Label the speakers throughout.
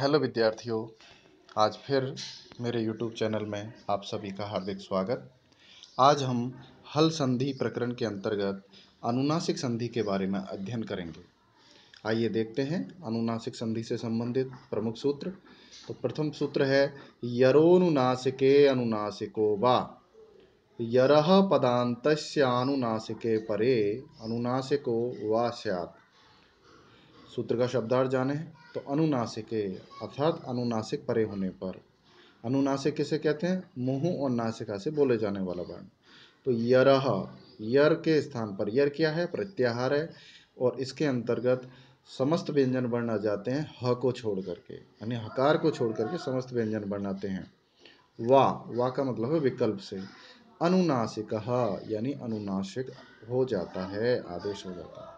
Speaker 1: Hello विद्यार्थियों, आज फिर मेरे यूट्यूब चैनल में आप सभी का हार्दिक स्वागत। आज हम हल संधि प्रकरण के अंतर्गत अनुनासिक संधि के बारे में अध्ययन करेंगे। आइए देखते हैं अनुनासिक संधि से संबंधित प्रमुख सूत्र। तो प्रथम सूत्र है, यरोनुनासिके अनुनासिको वा। यरह पदांतस्यानुनासिके परे अनुनासिको वा स्यात्। सूत्र का शब्दार्थ जाने तो अनुनासिके अर्थात अनुनासिक परे होने पर। अनुनासिक किसे कहते हैं? मुँह और नासिका से बोले जाने वाला वर्ण। तो यरह, यर के स्थान पर, यर क्या है? प्रत्याहार है। और इसके अंतर्गत समस्त व्यंजन वर्ण आ जाते हैं ह को छोड़ करके। यानी हकार को छोड़ करके समस्त व्यंजन वर्ण आते हैं। वा वा का मतलब है विकल्प से। अनुनासिक, यानी अनुनासिक हो जाता है, आदेश हो जाता है।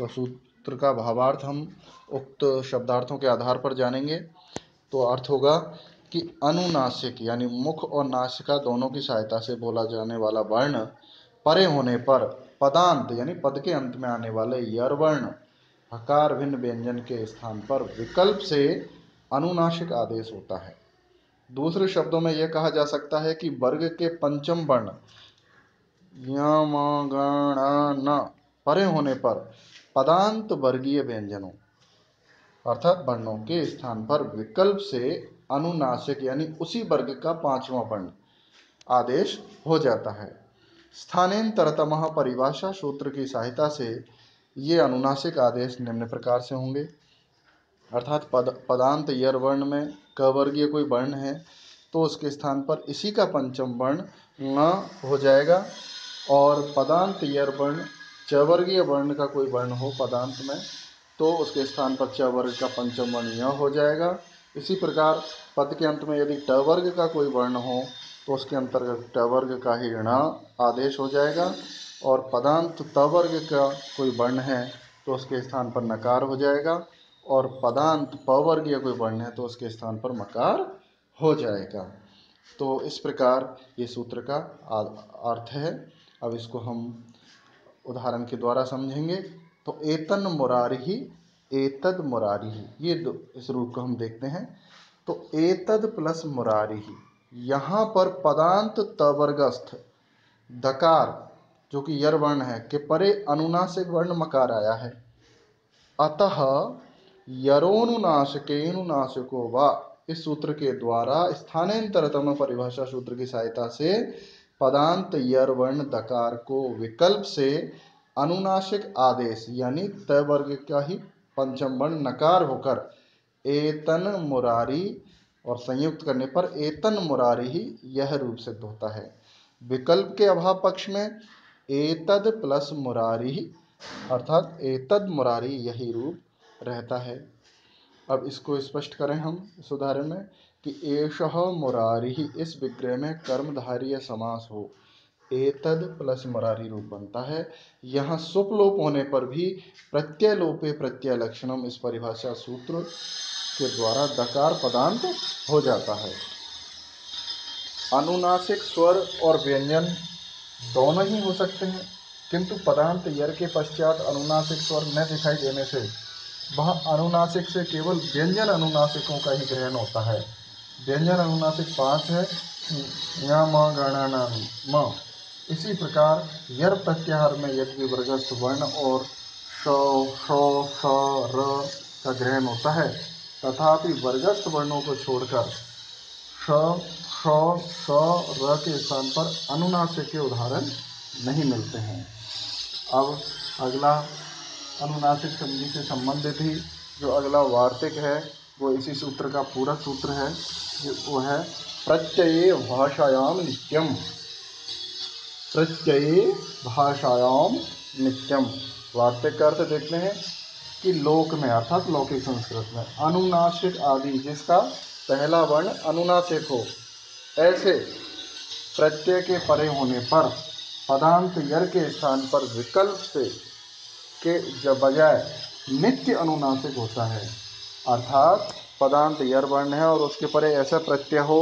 Speaker 1: सूत्र का भावार्थ हम उक्त शब्दार्थों के आधार पर जानेंगे। तो अर्थ होगा कि अनुनासिक, यानी मुख और नासिका दोनों की सहायता से बोला जाने वाला वर्ण परे होने पर पदांत, यानी पद के अंत में आने वाले यर वर्ण हकार भिन्न व्यंजन के स्थान पर विकल्प से अनुनासिक आदेश होता है। दूसरे शब्दों में यह कहा जा सकता है कि वर्ग के पंचम वर्ण यम परे होने पर पदांत वर्गीय व्यंजनों, अर्थात वर्णों के स्थान पर विकल्प से अनुनासिक यानी उसी वर्ग का पांचवा वर्ण आदेश हो जाता है। स्थानांतरतम परिभाषा सूत्र की सहायता से ये अनुनासिक आदेश निम्न प्रकार से होंगे। अर्थात पद, पदांत यर वर्ण में क वर्गीय कोई वर्ण है तो उसके स्थान पर इसी का पंचम वर्ण न हो जाएगा और पदांत यर वर्ण च वर्गीय वर्ण का कोई वर्ण हो पदांत में तो उसके स्थान पर च वर्ग का पंचम वर्ण यह हो जाएगा। इसी प्रकार पद के अंत में यदि ट वर्ग का कोई वर्ण हो तो उसके अंतर्गत ट वर्ग का ही ऋण आदेश हो जाएगा। और पदांत त वर्ग का कोई वर्ण है तो उसके स्थान पर नकार हो जाएगा। और पदांत प वर्गीय कोई वर्ण है तो उसके स्थान पर मकार हो जाएगा। तो इस प्रकार ये सूत्र का अर्थ है। अब इसको हम उदाहरण के द्वारा समझेंगे तो एतन मुरारी एतद मुरारी ये दो इस रूप को हम देखते हैं। तो एतद प्लस मुरारी यहाँ पर पदांत तवर्गस्थ, दकार, जो कि यर वर्ण है, के परे अनुनासिक वर्ण मकार आया है। अतः यरोनुनाशकेनुनाशको व, इस सूत्र के द्वारा स्थानांतरतम परिभाषा सूत्र की सहायता से पदांत यर वर्ण दकार को विकल्प से अनुनासिक आदेश, यानी तय वर्ग का ही पंचम वर्ण नकार होकर एतन मुरारी और संयुक्त करने पर एतन मुरारी ही यह रूप सिद्ध होता है। विकल्प के अभाव पक्ष में एतद प्लस मुरारी ही, अर्थात एतद मुरारी यही रूप रहता है। अब इसको स्पष्ट करें हम इस उदाहरण में। कि एष मुरारी इस विग्रह में कर्मधारीय समास हो। एतद प्लस मुरारी रूप बनता है। यहाँ सुपलोप होने पर भी प्रत्यय लोपे प्रत्यय लक्षणम इस परिभाषा सूत्र के द्वारा दकार पदांत हो जाता है। अनुनासिक स्वर और व्यंजन दोनों ही हो सकते हैं, किंतु पदांत यर के पश्चात अनुनासिक स्वर न दिखाई देने से, वह अनुनासिक से केवल व्यंजन अनुनासिकों का ही ग्रहण होता है। व्यंजन अनुनासिक पाँच है। या म गणना म। इसी प्रकार यर प्रत्याहार में यदि वर्गस्थ वर्ण और श श, स, र का ग्रहण होता है। तथापि वर्गस्थ वर्णों को छोड़कर श श, स, र के स्थान पर अनुनासिक के उदाहरण नहीं मिलते हैं। अब अगला अनुनासिक संधि से संबंधित ही जो अगला वार्तिक है वो इसी सूत्र का पूरा सूत्र है वो है, प्रत्यय भाषायाम नित्यम। प्रत्यय भाषायाम नित्यम। वार्तिक अर्थ देखते हैं कि लोक में, अर्थात लौकिक संस्कृत में, अनुनासिक आदि, जिसका पहला वर्ण अनुनासिक हो, ऐसे प्रत्यय के परे होने पर, पदांत यर के स्थान पर विकल्प से, के बजाय नित्य अनुनासिक होता है। अर्थात पदांत यर वर्ण है और उसके परे ऐसा प्रत्यय हो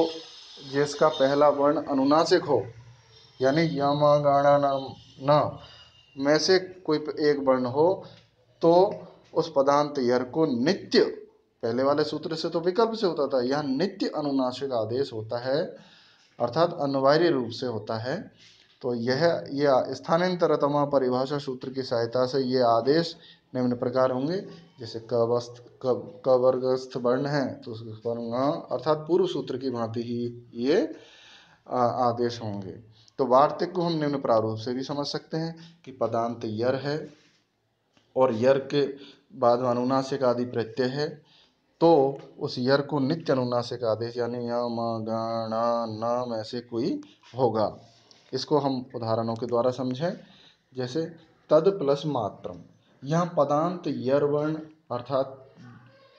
Speaker 1: जिसका पहला वर्ण अनुनासिक हो, यानी यम गाणा नाम न, में से कोई एक वर्ण हो तो उस पदांत यर को नित्य, पहले वाले सूत्र से तो विकल्प से होता था, यह नित्य अनुनासिक आदेश होता है, अर्थात अनिवार्य रूप से होता है। तो यह यह स्थानांतरतमा परिभाषा सूत्र की सहायता से ये आदेश निम्न प्रकार होंगे। जैसे कवस्थ क वर्गस्थ वर्ण है तो अर्थात पूर्व सूत्र की भांति ही ये आदेश होंगे। तो वार्तिक को हम निम्न प्रारूप से भी समझ सकते हैं कि पदांत यर है और यर के बाद अनुनासिक आदि प्रत्यय है। तो उस यर को नित्य अनुनासिक आदेश यानी यम गण नाम ऐसे कोई होगा। इसको हम उदाहरणों के द्वारा समझें। जैसे तद प्लस मात्रम। यहाँ पदांत यर वर्ण अर्थात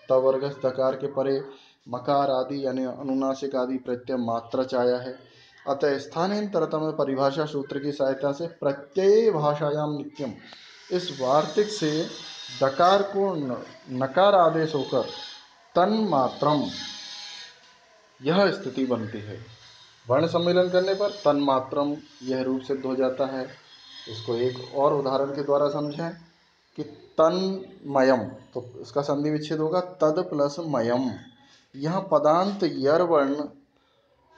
Speaker 1: तवर्ग तकार के परे, मकार आदि यानी अनुनासिक आदि प्रत्यय मात्र चाया है। अतः स्थानांतरतम परिभाषा सूत्र की सहायता से प्रत्यय भाषायाम नित्यम। इस वार्तिक से दकार को नकार आदेश होकर तन मात्रम, यह स्थिति बनती है। वर्ण सम्मेलन करने पर तन मात्रम यह रूप सिद्ध हो जाता है। इसको एक और उदाहरण के द्वारा समझें। कि तन्मयम तो इसका संधि विच्छेद होगा, तद प्लस मयम। यह पदांत यरवर्ण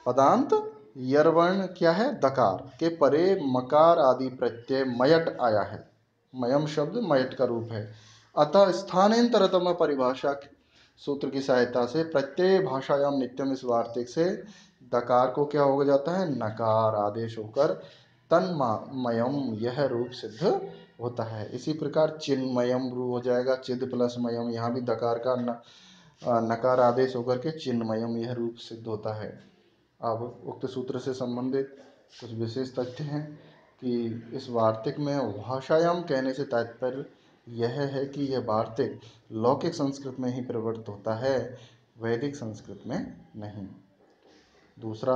Speaker 1: पदांत यरवर्ण क्या है? दकार, के परे मकार आदि प्रत्यय मयट आया है। मयम शब्द मयट का रूप है। अतः स्थानांतरतम परिभाषा सूत्र की सहायता से प्रत्यय भाषायाम नित्यम इस वार्तिक से दकार को क्या हो जाता है? नकार, आदेश होकर तन्मयम यह रूप सिद्ध होता है। इसी प्रकार चिन्मयम रू हो जाएगा चिद प्लस मयम यहाँ भी दकार का न, नकार आदेश होकर के चिन्मयम यह रूप सिद्ध होता है। अब उक्त सूत्र से संबंधित कुछ विशेष तथ्य हैं कि इस वार्तिक में भाषायाम कहने से तात्पर्य यह है कि यह वार्तिक लौकिक संस्कृत में ही प्रवृत्त होता है वैदिक संस्कृत में नहीं। दूसरा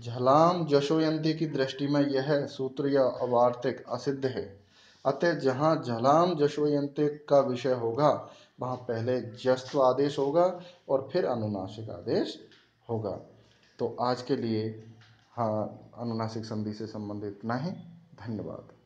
Speaker 1: झलाम जशोयंती की दृष्टि में यह सूत्र या अवार्तिक असिद्ध है। अतः जहाँ झलाम जशोयंत का विषय होगा, वहाँ पहले जस्व आदेश होगा और फिर अनुनासिक आदेश होगा। तो आज के लिए हाँ अनुनासिक संधि से संबंधित इतना ही। धन्यवाद।